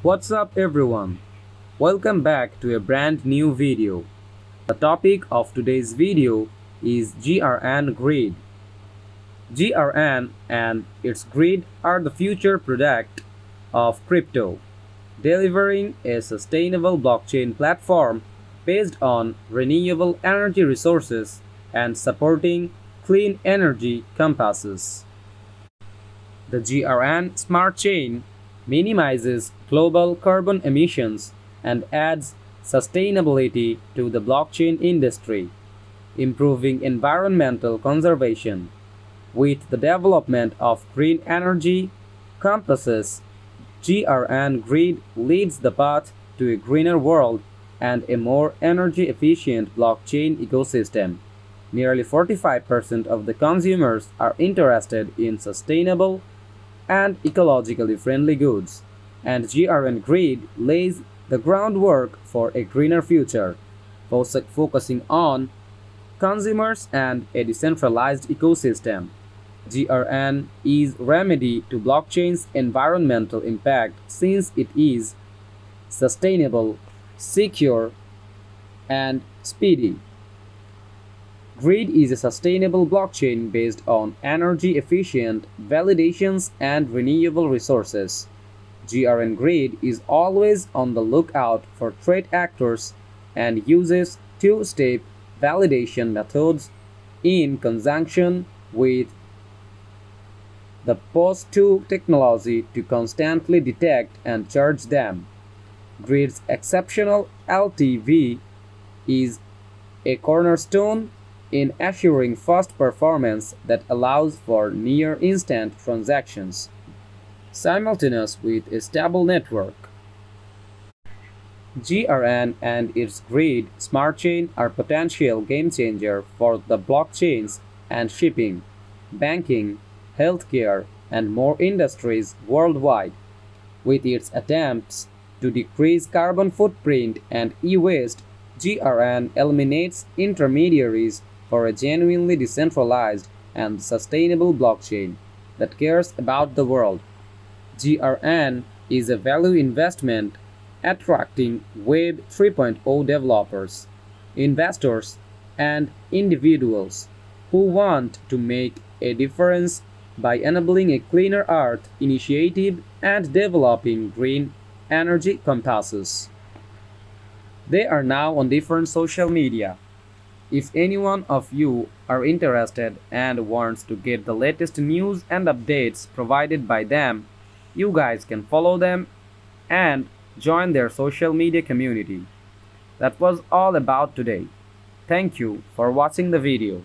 What's up everyone? Welcome back to a brand new video. The topic of today's video is GRN Grid. GRN and its grid are the future product of crypto, delivering a sustainable blockchain platform based on renewable energy resources and supporting clean energy compasses. The GRN Smart Chain minimizes global carbon emissions and adds sustainability to the blockchain industry, improving environmental conservation. With the development of green energy compasses, GRN Grid leads the path to a greener world and a more energy efficient blockchain ecosystem. Nearly 45% of the consumers are interested in sustainable and ecologically friendly goods, and GRN Grid lays the groundwork for a greener future, focusing on consumers and a decentralized ecosystem. GRN is remedy to blockchain's environmental impact since it is sustainable, secure, and speedy. Grid is a sustainable blockchain based on energy efficient validations and renewable resources. GRN Grid is always on the lookout for threat actors and uses two-step validation methods in conjunction with the POS2 technology to constantly detect and charge them. Grid's exceptional LTV is a cornerstone in assuring fast performance that allows for near-instant transactions, simultaneous with a stable network. GRN and its grid smart chain are potential game changer for the blockchains and shipping, banking, healthcare, and more industries worldwide. With its attempts to decrease carbon footprint and e-waste, GRN eliminates intermediaries for a genuinely decentralized and sustainable blockchain that cares about the world. GRN is a value investment attracting Web 3.0 developers, investors, and individuals who want to make a difference by enabling a cleaner earth initiative and developing green energy compasses. They are now on different social media. If anyone of you are interested and wants to get the latest news and updates provided by them, you guys can follow them and join their social media community. That was all about today. Thank you for watching the video.